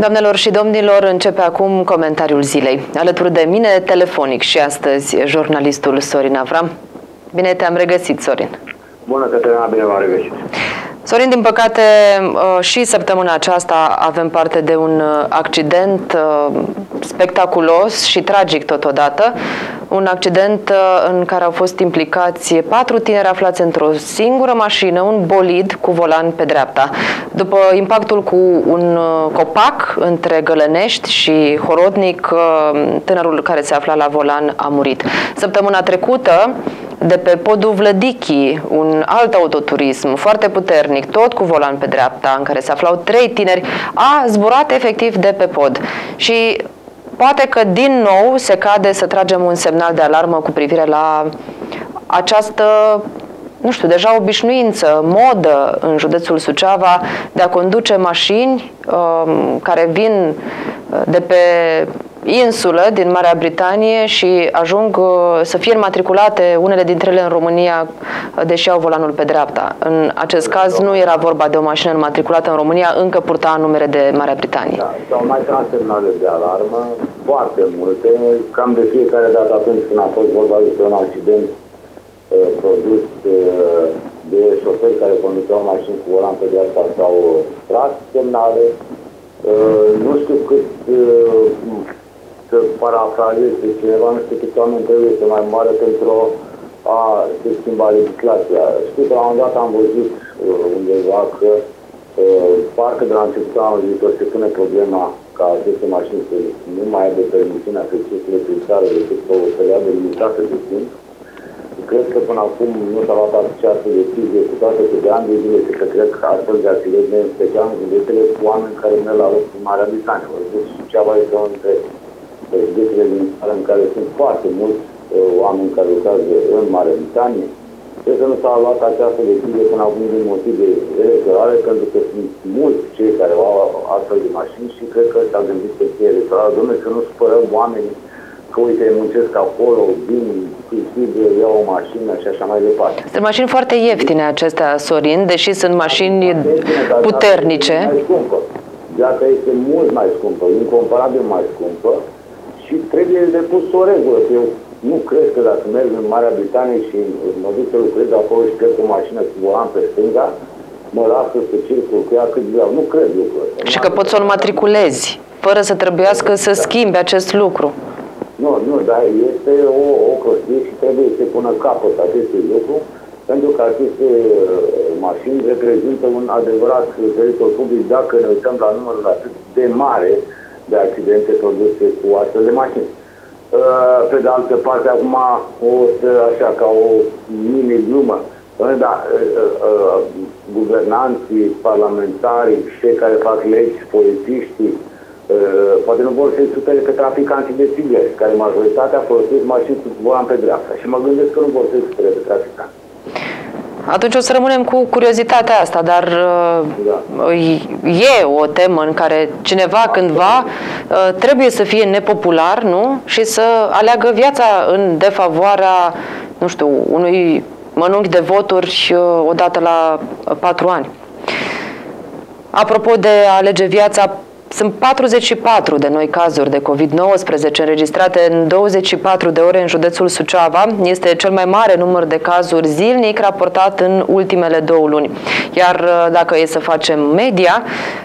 Doamnelor și domnilor, începe acum comentariul zilei. Alături de mine, telefonic și astăzi, jurnalistul Sorin Avram. Bine te-am regăsit, Sorin. Bună, Caterina, bine v-am regăsit. Sorin, din păcate, uh, și săptămâna aceasta avem parte de un uh, accident uh, spectaculos și tragic totodată. Un accident în care au fost implicați patru tineri aflați într-o singură mașină, un bolid cu volan pe dreapta. După impactul cu un copac între Gălănești și Horodnic, tânărul care se afla la volan a murit. Săptămâna trecută, de pe podul Vlădichii, un alt autoturism foarte puternic, tot cu volan pe dreapta, în care se aflau trei tineri, a zburat efectiv de pe pod. Și poate că din nou se cade să tragem un semnal de alarmă cu privire la această nu știu, deja obișnuință, modă în județul Suceava de a conduce mașini um, care vin uh, de pe insulă din Marea Britanie și ajung uh, să fie înmatriculate unele dintre ele în România, uh, deși au volanul pe dreapta. În acest caz nu era vorba de o mașină înmatriculată în România, încă purta numere de Marea Britanie. Da, s-au mai tras semnale de alarmă, foarte multe, cam de fiecare dată atunci când a fost vorba despre un accident uh, produs uh, de șoferi care conduceau mașini cu volan pe dreapta s-au tras semnale. Uh, nu știu cât uh, să parafrazez pe cineva, nu știu câți oameni trebuie să mai moară pentru a se schimba legislația. Știu că la un dat am văzut uh, undeva că uh, parcă de la începutul anului viitor se pune problema ca aceste mașini să nu mai aibă permisiunea să circule prin țară decât pe o perioadă limitată de timp. Cred că până acum nu s-a luat această decizie, cu toate că de ani de zile se cred că astfel de accidente, în special în județele cu oameni care merg la loc în Marea Britanie. Deci ceva este între județele din țară în care sunt foarte mulți uh, oameni care lucrează în Marea Britanie. Cred că nu s-a luat această decizie până acum din motive electorale, pentru că sunt mulți cei care au astfel de mașini și cred că s-a gândit pe fie electorală, domnule, să nu supărăm oamenii că uite, muncesc acolo, vin, câștigă, iau o mașină și așa mai departe. Sunt mașini foarte ieftine acestea, Sorin, deși sunt mașini puternice. Viața este mult mai scumpă, incomparabil mai scumpă și trebuie depus o regulă. Eu nu cred că dacă merg în Marea Britanie și mă duc să lucrez acolo și cred cu o mașină cu volan pe stânga, mă lasă să circul cu ea cât vreau. Nu cred lucrul ăsta. Și că poți să-l matriculezi, fără să trebuiască să da. schimbi acest lucru. Nu, nu, dar este o, o prostie și trebuie să pună capăt acestui lucru, pentru că aceste uh, mașini reprezintă un adevărat pericol public dacă ne uităm la numărul atât de mare de accidente produse cu astfel de mașini. Uh, pe de altă parte, acum, o să, așa, ca o mini-glumă, da, uh, guvernanții, parlamentarii, cei care fac legi, polițiștii, poate nu vor să-i supere pe traficanții de țigări, care majoritatea folosesc mașini cu volan pe dreapta. Și mă gândesc că nu vor să-i supere pe traficanți. Atunci o să rămânem cu curiozitatea asta, dar da. e o temă în care cineva cândva uh, trebuie să fie nepopular, nu? Și să aleagă viața în defavoarea, nu știu, unui mănunchi de voturi uh, odată la patru ani. Apropo de a alege viața, sunt 44 de noi cazuri de COVID-19 înregistrate în 24 de ore în județul Suceava. Este cel mai mare număr de cazuri zilnic raportat în ultimele două luni. Iar uh, dacă e să facem media,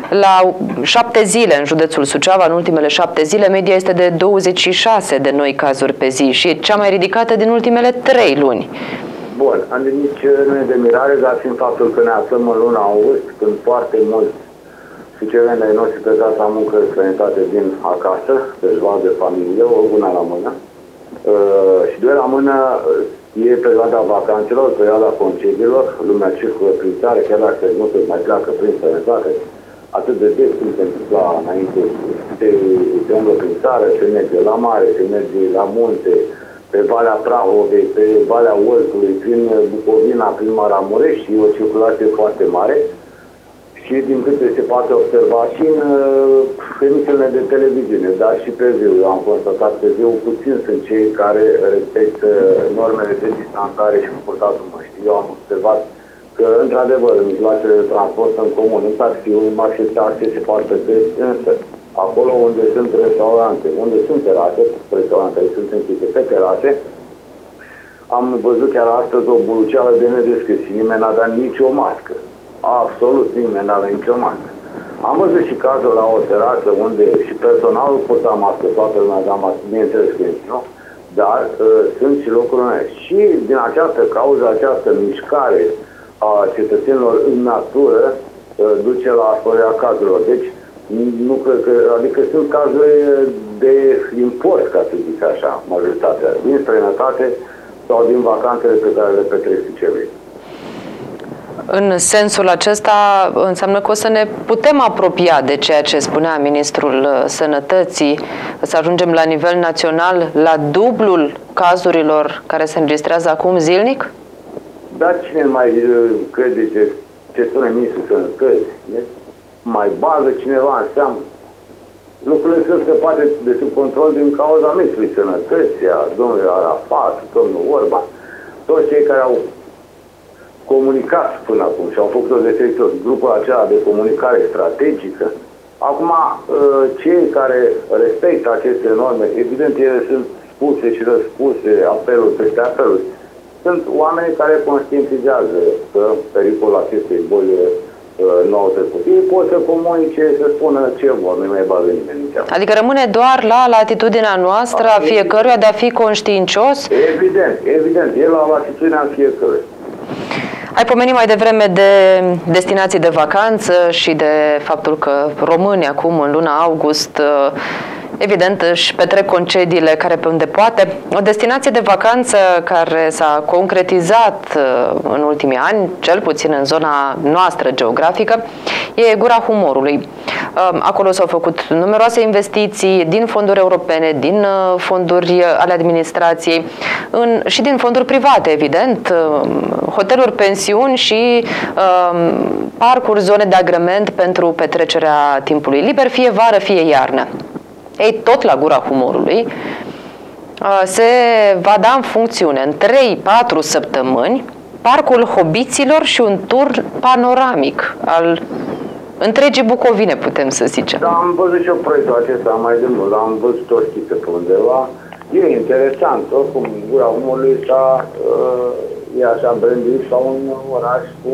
la șapte zile în județul Suceava, în ultimele șapte zile, media este de 26 de noi cazuri pe zi și e cea mai ridicată din ultimele trei luni. Bun, nici nu e de mirare, dar fiind faptul că ne aflăm în luna august, când foarte mulți și cei noștri plecați la muncă de străinătate din acasă, deci luat de familie, o una la mână. Uh, și doi la mână uh, e perioada vacanțelor, perioada concediilor, lumea circulă prin țară, chiar dacă nu se mai pleacă prin străinătate, atât de des cum se întâmpla înainte, se, se umblă prin țară, se merge la mare, se merge la munte, pe Valea Prahovei, pe Valea Oltului, prin Bucovina, prin Maramureș și o circulație foarte mare și din câte se poate observa și în uh, emisiunile de televiziune, dar și pe viu. Eu am constatat pe viu puțin sunt cei care respectă normele de distanțare și comportatul măștii. Eu am observat că, într-adevăr, în mijloacele de transport în comun, în taxiul, în marșe taxe se poartă pe însă acolo unde sunt restaurante, unde sunt terase, restaurante sunt închise pe terase, am văzut chiar astăzi o buluceală de nedescris și nimeni n-a dat nicio mască. Absolut nimeni n-a dat nicio mască. Am văzut și cazul la o terasă unde și personalul purta mască, toată lumea da mască, bineînțeles că nu? Dar uh, sunt și locuri unde. Și din această cauză, această mișcare a cetățenilor în natură uh, duce la spărea cazurilor. Deci, nu cred că, adică sunt cazuri de import, ca să zic așa, majoritatea, din străinătate sau din vacanțele pe care le petrec cei în sensul acesta înseamnă că o să ne putem apropia de ceea ce spunea Ministrul uh, Sănătății, să ajungem la nivel național la dublul cazurilor care se înregistrează acum zilnic? Da, cine mai uh, crede ce, ce spune Ministrul Sănătății? Mai bază cineva în seamă? Lucrurile sunt scăpate de sub control din cauza Ministrului Sănătății, a domnului Arafat, domnul Orban, toți cei care au comunicat până acum și au făcut-o de sector, grupul acela de comunicare strategică. Acum, ă, cei care respectă aceste norme, evident, ele sunt spuse și răspuse, apeluri peste apeluri. Sunt oameni care conștientizează că pericolul acestei boli ă, nu au trecut. Ei pot să comunice, să spună ce vor, nu mai bagă nimeni în Adică rămâne doar la latitudinea noastră a fiecăruia de a fi conștiincios? Evident, evident, e la latitudinea fiecăruia. Ai pomenit mai devreme de destinații de vacanță și de faptul că românii acum în luna august evident își petrec concediile care pe unde poate. O destinație de vacanță care s-a concretizat uh, în ultimii ani, cel puțin în zona noastră geografică, e Gura Humorului. Um, acolo s-au făcut numeroase investiții din fonduri europene, din uh, fonduri ale administrației în, și din fonduri private, evident, um, hoteluri, pensiuni și um, parcuri, zone de agrement pentru petrecerea timpului liber, fie vară, fie iarnă. Ei, tot la gura humorului, se va da în funcțiune în 3-4 săptămâni Parcul Hobiților și un tur panoramic al întregii Bucovine, putem să zicem. Da, am văzut și eu proiectul acesta mai de mult, am văzut o schiță pe undeva. E interesant, oricum, Gura Humorului s-a, uh, e așa brandit ca un oraș cu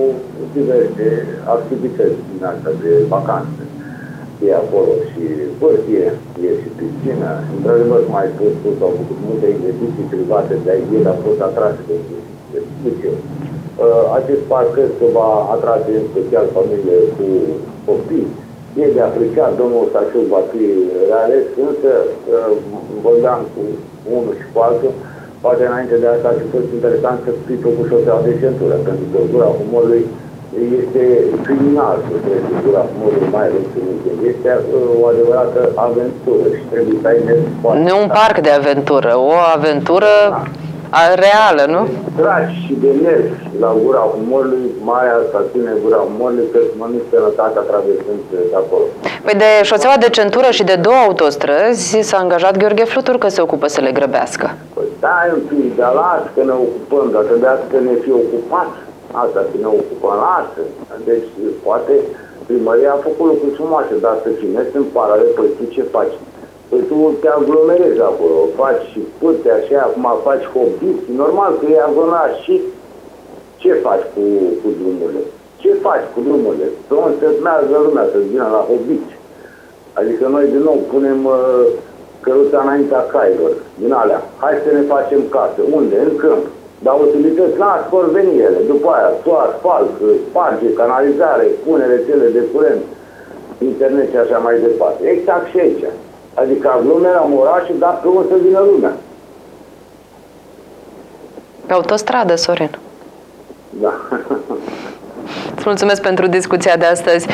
diverse activități din astea de vacanțe e acolo și bărție, e și piscina. Într-adevăr, cum ai spus, tu au făcut multe investiții private, de aici el a fost atrase de investiții. Uh, acest parc cred că va atrage în special familie cu copii. E de apreciat, domnul Sașu va fi reales, însă uh, vorbeam cu unul și cu altul, poate înainte de asta ar fi fost interesant să fii făcut șosea de centură, pentru că gura umorului este criminal să treci gura modul mai ales în weekend. Este uh, o adevărată aventură și trebuie să ai mers foarte Nu un parc de aventură, o aventură da. reală, nu? Dragi și de mers la gura umorului, marea stațiune gura umorului, că mănânc sănătatea traversând de acolo. Păi de șoseaua de centură și de două autostrăzi s-a angajat Gheorghe Flutur că se ocupă să le grăbească. Păi stai un pic, dar las că ne ocupăm, dar trebuia să ne fi ocupat asta să ne ocupăm la asta. Deci, poate primăria a făcut lucruri frumoase, dar să chinezi în paralel, păi tu ce faci? Păi tu te aglomerezi acolo, faci și pârte așa, acum faci hobiți, normal că e aglomerat și ce faci cu, cu drumurile? Ce faci cu drumurile? Pe unde se meargă lumea să vină la hobiți? Adică noi din nou punem uh, căruța înaintea cailor, din alea. Hai să ne facem casă. Unde? În câmp. Dar utilități la vor veni ele. După aia, tu asfalt, sparge, canalizare, pune rețele de curent, internet și așa mai departe. Exact și aici. Adică aglomerăm orașul, dar pe unde să vină lumea. Pe autostradă, Sorin. Da. Îți mulțumesc pentru discuția de astăzi.